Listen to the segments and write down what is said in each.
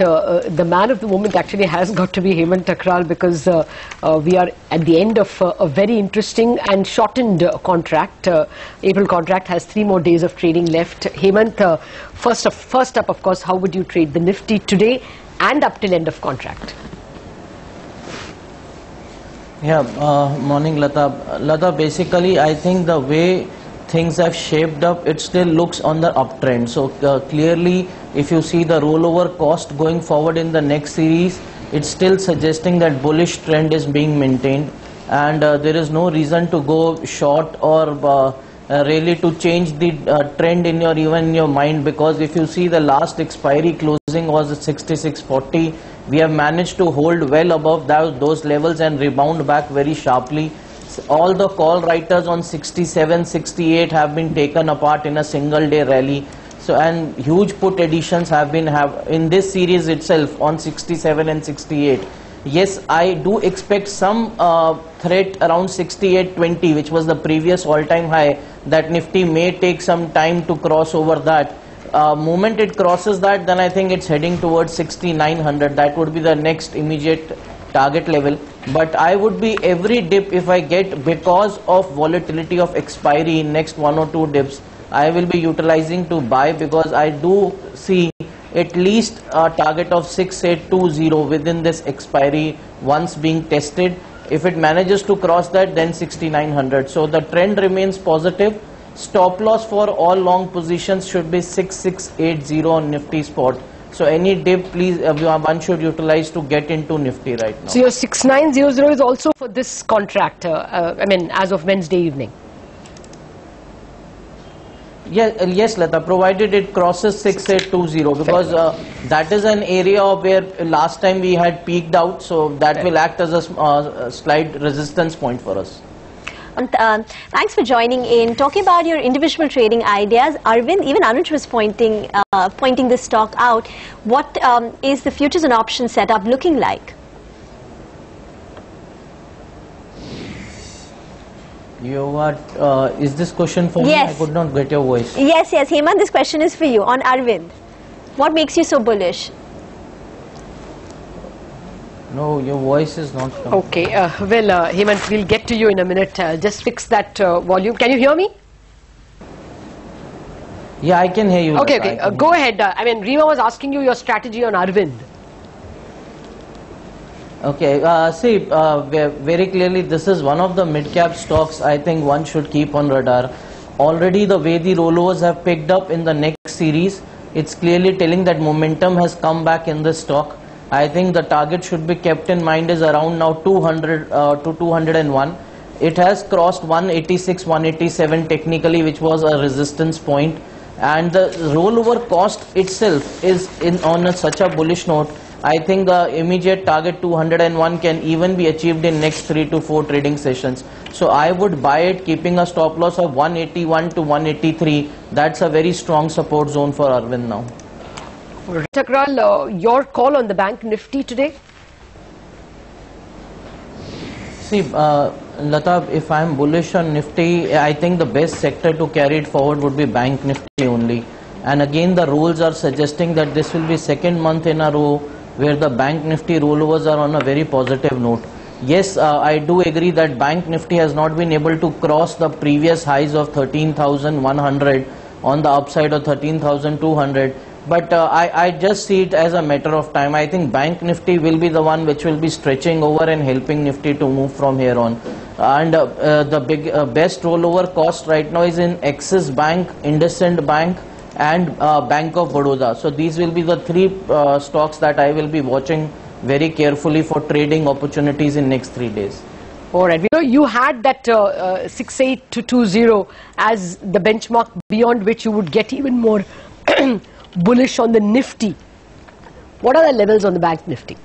uh, uh, the man of the moment actually has got to be Hemant Thukral because uh, uh, we are at the end of uh, a very interesting and shortened uh, contract. April contract has three more days of trading left. Hemant, first, of, first up, of course, how would you trade the Nifty today and up till end of contract? Yeah, morning Lata. Lata, basically I think the way things have shaped up, it still looks on the uptrend. So uh, clearly, if you see the rollover cost going forward in the next series, it's still suggesting that bullish trend is being maintained and uh, there is no reason to go short or uh, uh, really to change the uh, trend in your even in your mind because if you see the last expiry closing was at 66.40 we have managed to hold well above that, those levels and rebound back very sharply all the call writers on 67 68 have been taken apart in a single day rally. So and huge put additions have been have in this series itself on 67 and 68 yes i do expect some uh, threat around 68.20 which was the previous all time high that nifty may take some time to cross over that. Uh, moment it crosses that then i think it's heading towards 6900 that would be the next immediate target level but i would be every dip if i get because of volatility of expiry in next one or two dips i will be utilizing to buy because i do see at least a target of 6820 within this expiry once being tested. If it manages to cross that then 6900 so the trend remains positive. Stop loss for all long positions should be 6680 on nifty spot so any dip please uh, one should utilize to get into nifty right now So your 6900 is also for this contract, uh, uh, I mean, as of Wednesday evening. Yeah, uh, yes, Lata, provided it crosses 6820 because uh, that is an area where last time we had peaked out, so that will act as a uh, slight resistance point for us. Um, um, thanks for joining in. Talking about your individual trading ideas, Arvind, even Anuj was pointing uh, pointing this stock out. What um, is the futures and options setup looking like? You are, uh, is this question for Yes. me? I could not get your voice. Yes, yes, Hemant, this question is for you on Arvind. What makes you so bullish? No, your voice is not coming. Okay, uh, well, uh, Hemant, we'll get to you in a minute. Uh, just fix that uh, volume. Can you hear me? Yeah, I can hear you. Okay, okay. Uh, go ahead. Uh, I mean, Rima was asking you your strategy on Arvind. Okay, uh, see, uh, very clearly this is one of the mid-cap stocks I think one should keep on radar. Already the way the rollovers have picked up in the next series, it's clearly telling that momentum has come back in this stock. I think the target should be kept in mind is around now 200 uh, to 201. It has crossed 186, 187 technically, which was a resistance point, and the rollover cost itself is in on a, such a bullish note. I think the immediate target 201 can even be achieved in next three to four trading sessions. So I would buy it, keeping a stop loss of 181 to 183. That's a very strong support zone for Arvind now. Thukral, uh, your call on the bank Nifty today? See, uh, if I'm bullish on Nifty, I think the best sector to carry it forward would be Bank Nifty only. And again, the rules are suggesting that this will be second month in a row where the Bank Nifty rollovers are on a very positive note. Yes, uh, I do agree that Bank Nifty has not been able to cross the previous highs of 13,100 on the upside of 13,200 but uh, I, I just see it as a matter of time. I think Bank Nifty will be the one which will be stretching over and helping Nifty to move from here on. And uh, uh, the big uh, best rollover cost right now is in Axis Bank, IndusInd Bank, and uh, Bank of Baroda. So these will be the three uh, stocks that I will be watching very carefully for trading opportunities in next three days. All right. You know, you had that uh, uh, 68 as the benchmark beyond which you would get even more bullish on the Nifty. What are the levels on the bank Nifty?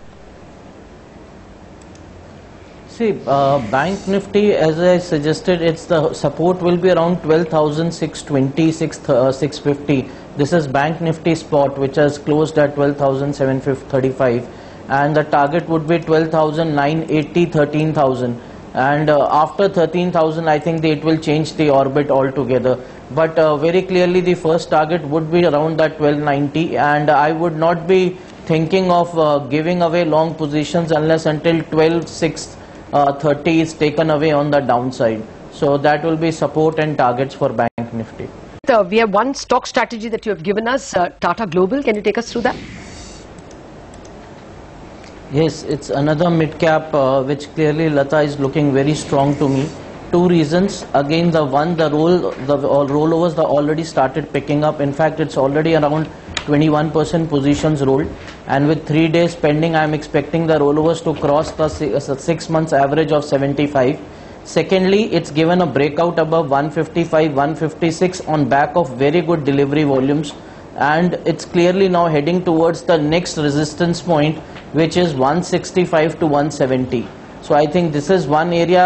See, uh, Bank Nifty, as I suggested, it's the support will be around 12,620, 6, uh, 650. This is Bank Nifty spot, which has closed at 12,735, and the target would be 12,980, 13,000. And uh, after 13,000, I think it will change the orbit altogether. But uh, very clearly, the first target would be around that 1290, and I would not be thinking of uh, giving away long positions unless until 12 6 uh, 30 is taken away on the downside so that will be support and targets for bank nifty we have one stock strategy that you have given us, uh, Tata Global. Can you take us through that? Yes, it's another mid cap uh, which clearly Lata is looking very strong to me. Two reasons. Again, the one, the roll, the all rollovers, the already started picking up. In fact, it's already around 21% positions rolled. And with three days pending, I'm expecting the rollovers to cross the uh, six months average of 75. Secondly, it's given a breakout above 155, 156 on back of very good delivery volumes and it's clearly now heading towards the next resistance point which is 165 to 170 so i think this is one area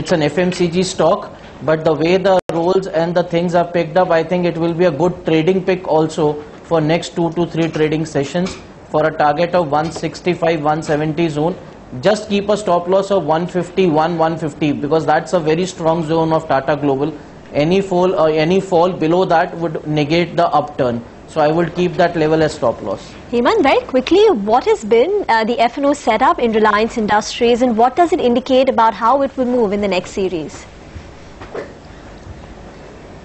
it's an fmcg stock but the way the rolls and the things are picked up i think it will be a good trading pick also for next 2 to 3 trading sessions for a target of 165 170 zone. Just keep a stop loss of 151 150 because that's a very strong zone of tata global. Any fall or any fall below that would negate the upturn so I would keep that level as stop loss. Hemant, very quickly, what has been uh, the F&O setup in Reliance Industries and what does it indicate about how it will move in the next series?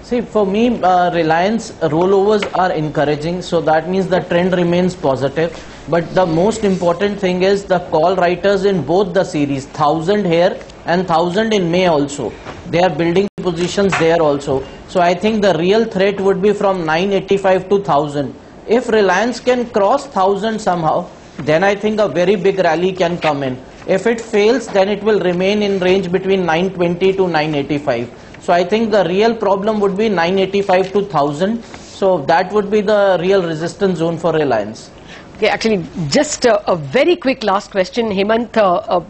See, for me, uh, Reliance rollovers are encouraging, so that means the trend remains positive. But the most important thing is the call writers in both the series, 1000 here and 1000 in May also. They are building positions there also. So I think the real threat would be from 985 to 1000. If Reliance can cross 1000 somehow, then I think a very big rally can come in. If it fails, then it will remain in range between 920 to 985. So I think the real problem would be 985 to 1000. So that would be the real resistance zone for Reliance. Okay, actually, just uh, a very quick last question, Hemant. Uh, uh,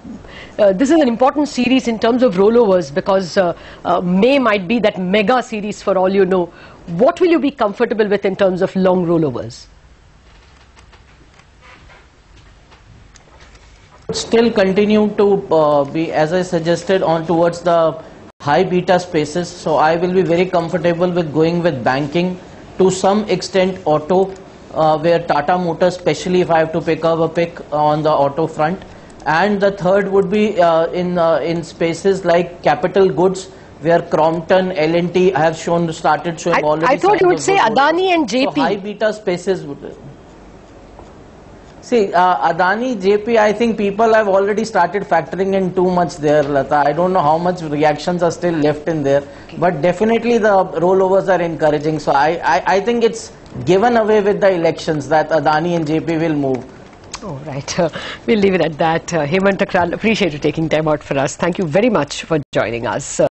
uh, this is an important series in terms of rollovers because uh, uh, May might be that mega series for all you know. What will you be comfortable with in terms of long rollovers? Still continue to uh, be, as I suggested, on towards the high beta spaces. So I will be very comfortable with going with banking to some extent auto, uh, where Tata Motors, especially if I have to pick up a pick on the auto front. And the third would be uh, in uh, in spaces like capital goods, where Crompton, L&T have shown started showing I, already. I thought you would say. Adani and So high JP. beta spaces would. See, uh, Adani, JP, I think people have already started factoring in too much there, Lata. I don't know how much reactions are still left in there. But definitely the rollovers are encouraging. So I, I, I think it's given away with the elections that Adani and JP will move. Oh, right. Uh, we'll leave it at that. Uh, Hemant Thukral, appreciate you taking time out for us. Thank you very much for joining us. Uh,